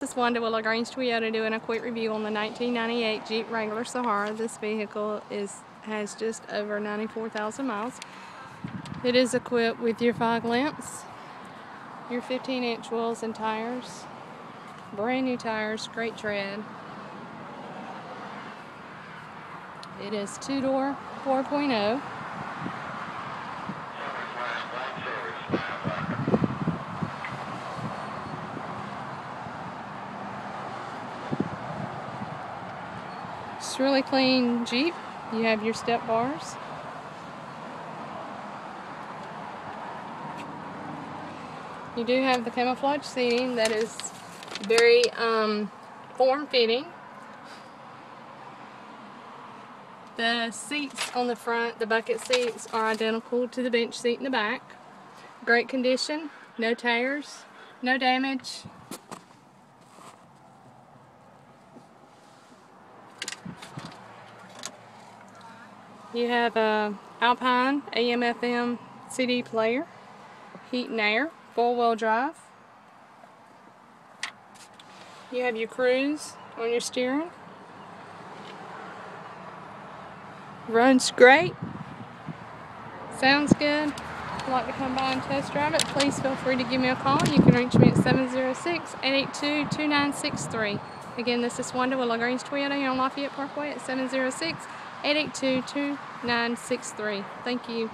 This is Wanda with LaGrange Toyota doing a quick review on the 1998 Jeep Wrangler Sahara. This vehicle is has just over 94,000 miles. It is equipped with your fog lamps, your 15 inch wheels and tires, brand new tires, great tread. It is two door 4.0. really clean Jeep. You have your step bars. You do have the camouflage seating that is very um, form-fitting. The seats on the front, the bucket seats, are identical to the bench seat in the back. Great condition, no tears, no damage. You have a Alpine AM FM CD player, heat and air, four wheel drive. You have your cruise on your steering. Runs great. Sounds good. If you'd like to come by and test drive it, please feel free to give me a call. You can reach me at 706-882-2963. Again, this is Wanda with LaGrange Toyota here on Lafayette Parkway at 706 882 2963. Thank you.